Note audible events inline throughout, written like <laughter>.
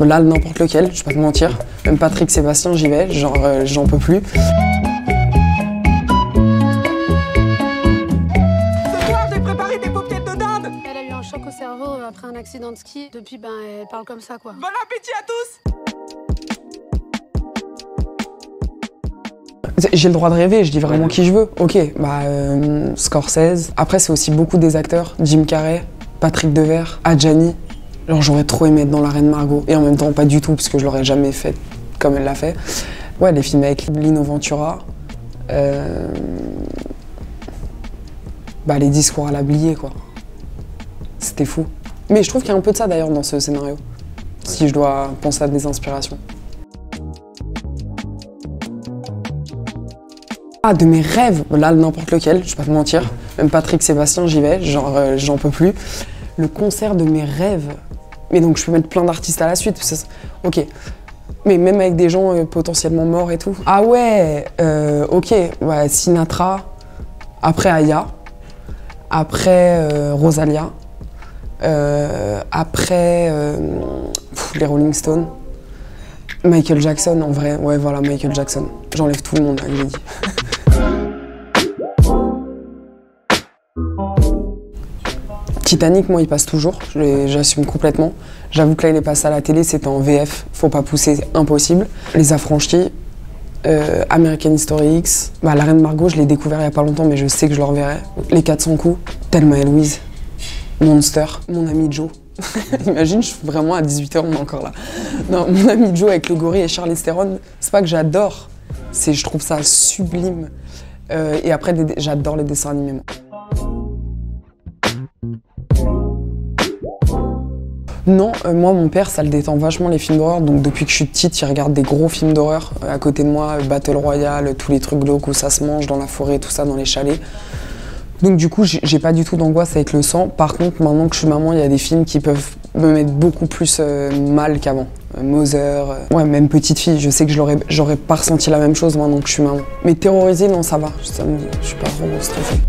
Là, n'importe lequel, je vais pas te mentir. Même Patrick Sébastien, j'y vais, genre euh, j'en peux plus. Ce soir, j'ai préparé des paupiètes de dinde Elle a eu un choc au cerveau euh, après un accident de ski. Depuis, ben, elle parle comme ça, quoi. Bon appétit à tous J'ai le droit de rêver, je dis vraiment qui je veux. Ok, bah euh, Scorsese. Après, c'est aussi beaucoup des acteurs. Jim Carrey, Patrick Devers, Adjani. Genre, j'aurais trop aimé être dans La Reine Margot. Et en même temps, pas du tout, parce que je l'aurais jamais fait comme elle l'a fait. Ouais, les films avec Lino Ventura. Euh, Bah, les discours à l'habillé, quoi. C'était fou. Mais je trouve qu'il y a un peu de ça d'ailleurs dans ce scénario. Si je dois penser à des inspirations. Ah, de mes rêves, là, n'importe lequel, je vais pas te mentir. Même Patrick Sébastien, j'y vais, genre, euh, j'en peux plus. Le concert de mes rêves. Mais donc, je peux mettre plein d'artistes à la suite. ça- ok. Mais même avec des gens euh, potentiellement morts et tout. Ah ouais, euh, ok. Ouais, Sinatra. Après Aya. Après euh, Rosalia. Euh, après les Rolling Stones. Michael Jackson, en vrai. Ouais, voilà, Michael Jackson. J'enlève tout le monde, là, que dit. Titanic, moi, il passe toujours. J'assume complètement. J'avoue que là, il est passé à la télé, c'était en VF. Faut pas pousser, impossible. Les Affranchis, euh, American History X. Bah, La Reine Margot, je l'ai découvert il y a pas longtemps, mais je sais que je le reverrai. Les 400 coups, Thelma et Louise, Monster, mon ami Joe. <laughs> Imagine, je suis vraiment à 18h, on est encore là. Non, mon ami Joe avec le gorille et Charlize Theron, c'est pas que j'adore, c'est je trouve ça sublime. Euh, et après, j'adore les dessins animés. Non, euh, moi mon père ça le détend vachement les films d'horreur, donc depuis que je suis petite il regarde des gros films d'horreur euh, à côté de moi, euh, Battle Royale, tous les trucs glauques où ça se mange dans la forêt, tout ça dans les chalets. Donc du coup j'ai pas du tout d'angoisse avec le sang, par contre maintenant que je suis maman il y a des films qui peuvent me mettre beaucoup plus mal qu'avant. Euh, ouais même petite fille, je sais que j'aurais pas ressenti la même chose maintenant que je suis maman. Mais terrorisée non ça va, ça me- je suis pas vraiment stressée.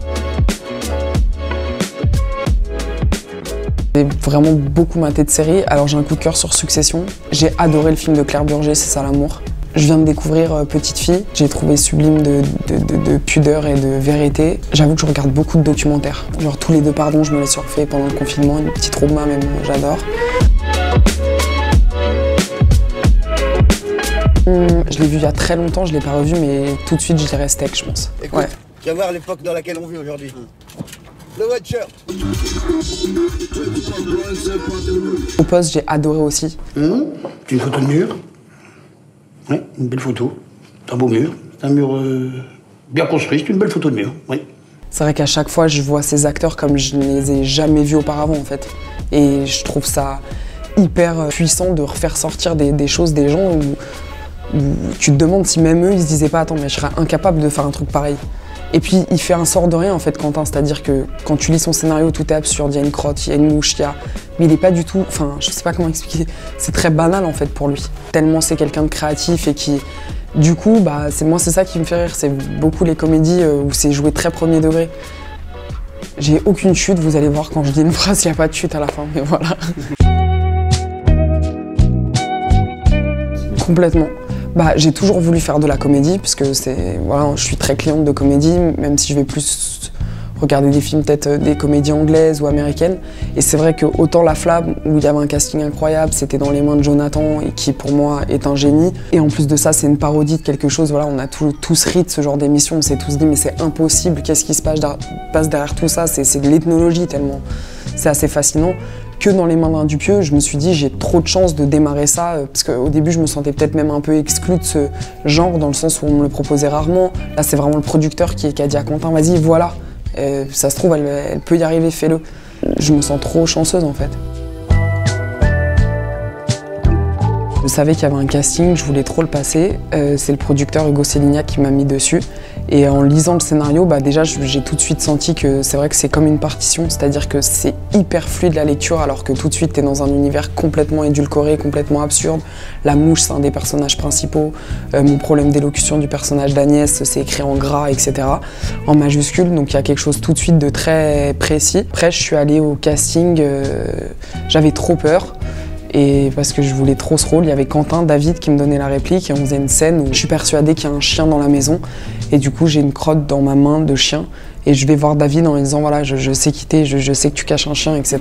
J'ai vraiment beaucoup maté de séries. Alors j'ai un coup de cœur sur Succession. J'ai adoré le film de Claire Burger, C'est ça l'amour. Je viens de découvrir euh, Petite fille. J'ai trouvé sublime de, de- de- de pudeur et de vérité. J'avoue que je regarde beaucoup de documentaires. Genre tous les deux pardons, je me les suis refait pendant le confinement. Une petite trauma même, j'adore. Hum, je l'ai vu il y a très longtemps, je l'ai pas revu, mais tout de suite je dirais steak, je pense. Écoute, Ouais. tu vas voir l'époque dans laquelle on vit aujourd'hui. Le white shirt. Au poste, j'ai adoré aussi. Hum, C'est une photo de mur? Oui, une belle photo. C'est un beau mur. C'est un mur euh, bien construit. C'est une belle photo de mur. Oui. C'est vrai qu'à chaque fois, je vois ces acteurs comme je ne les ai jamais vus auparavant, en fait. Et je trouve ça hyper euh, puissant de refaire sortir des, des choses des gens où, où tu te demandes si même eux, ils se disaient pas, attends, mais je serais incapable de faire un truc pareil. Et puis, il fait un sort de rien, en fait, Quentin. C'est-à-dire que quand tu lis son scénario, tout est absurde. Il y a une crotte, il y a une mouche, il y a... Mais il est pas du tout... Enfin, je sais pas comment expliquer. C'est très banal, en fait, pour lui. Tellement c'est quelqu'un de créatif et qui... Du coup, bah, c'est moi, c'est ça qui me fait rire. C'est beaucoup les comédies euh, où c'est joué très premier degré. J'ai aucune chute, vous allez voir quand je dis une phrase, il n'y a pas de chute à la fin, mais voilà. <laughs> Complètement. Bah, j'ai toujours voulu faire de la comédie, puisque c'est, voilà, je suis très cliente de comédie, même si je vais plus regarder des films, peut-être euh, des comédies anglaises ou américaines. Et c'est vrai que autant La Flamme, où il y avait un casting incroyable, c'était dans les mains de Jonathan, et qui pour moi est un génie. Et en plus de ça, c'est une parodie de quelque chose, voilà, on a tous ri de ce genre d'émission, on s'est tous dit, mais c'est impossible, qu'est-ce qui se passe, derrière- tout ça? C'est de l'ethnologie tellement. C'est assez fascinant que dans les mains d'un Dupieux, je me suis dit j'ai trop de chance de démarrer ça, euh, parce qu'au début je me sentais peut-être même un peu exclue de ce genre, dans le sens où on me le proposait rarement. Là c'est vraiment le producteur qui, a dit à Quentin, vas-y voilà, Euh, ça se trouve elle, elle peut y arriver, fais-le. Je me sens trop chanceuse en fait. Je savais qu'il y avait un casting, je voulais trop le passer. Euh, c'est le producteur Hugo Célignac qui m'a mis dessus. Et en lisant le scénario, bah déjà j'ai tout de suite senti que c'est vrai que c'est comme une partition, c'est-à-dire que c'est hyper fluide la lecture alors que tout de suite tu es dans un univers complètement édulcoré, complètement absurde. La mouche c'est un des personnages principaux, Euh, mon problème d'élocution du personnage d'Agnès c'est écrit en gras, etc. En majuscule, donc il y a quelque chose tout de suite de très précis. Après je suis allée au casting, euh, j'avais trop peur. Et parce que je voulais trop ce rôle, il y avait Quentin, David qui me donnait la réplique et on faisait une scène où je suis persuadée qu'il y a un chien dans la maison. Et du coup, j'ai une crotte dans ma main de chien. Et je vais voir David en lui disant voilà, je, sais quitter, je sais que tu caches un chien, etc.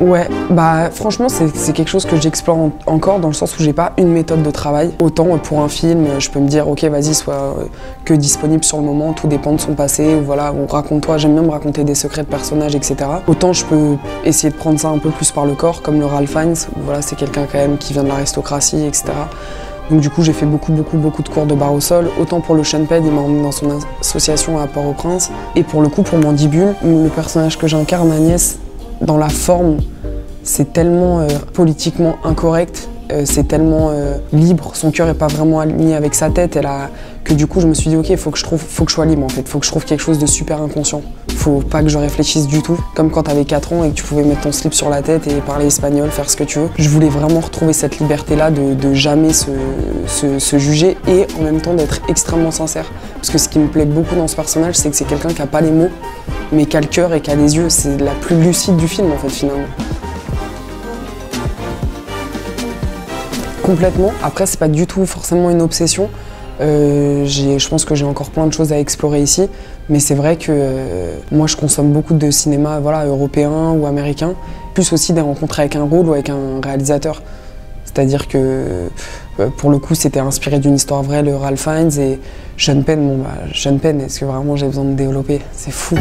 Ouais, bah franchement c'est quelque chose que j'explore en- encore dans le sens où j'ai pas une méthode de travail. Autant euh, pour un film, je peux me dire ok vas-y sois euh, que disponible sur le moment, tout dépend de son passé, ou voilà, ou raconte-toi, j'aime bien me raconter des secrets de personnages, etc. Autant je peux essayer de prendre ça un peu plus par le corps, comme le Ralph Fiennes, voilà c'est quelqu'un quand même qui vient de l'aristocratie, etc. Donc du coup j'ai fait beaucoup beaucoup beaucoup de cours de barre au sol. Autant pour le Sean Penn, il m'a emmené dans son association à Port-au-Prince. Et pour le coup pour Mandibule, le personnage que j'incarne, Agnès, dans la forme, c'est tellement euh, politiquement incorrect, euh, c'est tellement euh, libre, son cœur est pas vraiment aligné avec sa tête, elle a... que du coup je me suis dit ok, faut que je faut que je sois libre en fait, faut que je trouve quelque chose de super inconscient. Faut pas que je réfléchisse du tout, comme quand t'avais 4 ans et que tu pouvais mettre ton slip sur la tête et parler espagnol, faire ce que tu veux. Je voulais vraiment retrouver cette liberté-là de, de jamais se, se- se juger et en même temps d'être extrêmement sincère. Parce que ce qui me plaît beaucoup dans ce personnage, c'est que c'est quelqu'un qui a pas les mots, mais qui a le cœur et qui a les yeux. C'est la plus lucide du film en fait finalement. Complètement. Après, c'est pas du tout forcément une obsession. Euh, je pense que j'ai encore plein de choses à explorer ici, mais c'est vrai que euh, moi je consomme beaucoup de cinéma voilà, européen ou américain, plus aussi des rencontres avec un rôle ou avec un réalisateur. C'est-à-dire que euh, pour le coup c'était inspiré d'une histoire vraie, le Ralph Fiennes et Sean Penn. Bon, bah, Sean Penn, est-ce que vraiment j'ai besoin de développer? C'est fou.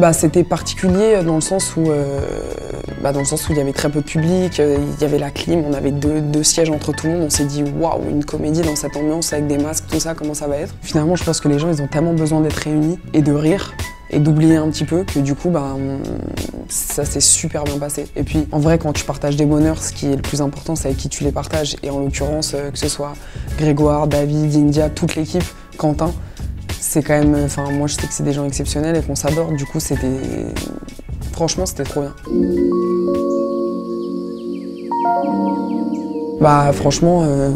Bah, c'était particulier dans le sens où, euh, bah, dans le sens où il y avait très peu de public, euh, il y avait la clim, on avait deux, sièges entre tout le monde, on s'est dit waouh, une comédie dans cette ambiance avec des masques, tout ça, comment ça va être? Finalement, je pense que les gens, ont tellement besoin d'être réunis et de rire et d'oublier un petit peu que du coup, bah, ça s'est super bien passé. Et puis, en vrai, quand tu partages des bonheurs, ce qui est le plus important, c'est avec qui tu les partages. Et en l'occurrence, euh, que ce soit Grégoire, David, India, toute l'équipe, Quentin, c'est quand même. Enfin, moi, je sais que c'est des gens exceptionnels et qu'on s'adore. Du coup, c'était. Franchement, c'était trop bien. Bah, franchement. euh.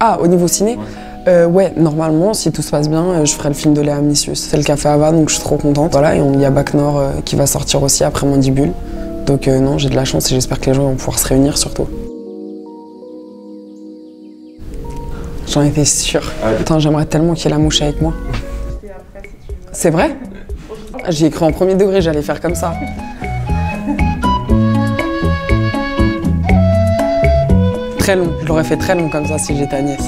Ah, au niveau ciné euh, ouais, normalement, si tout se passe bien, euh, je ferai le film de Léa Minicius. C'est le Café Ava, donc je suis trop contente. Voilà, et on- il y a Bac Nord euh, qui va sortir aussi après Mandibule. Donc euh, non, j'ai de la chance et j'espère que les gens vont pouvoir se réunir surtout. J'en étais sûre. Putain, j'aimerais tellement qu'il y ait la mouche avec moi. C'est vrai? J'y ai cru en premier degré, j'allais faire comme ça. Très long, je l'aurais fait très long comme ça si j'étais Agnès.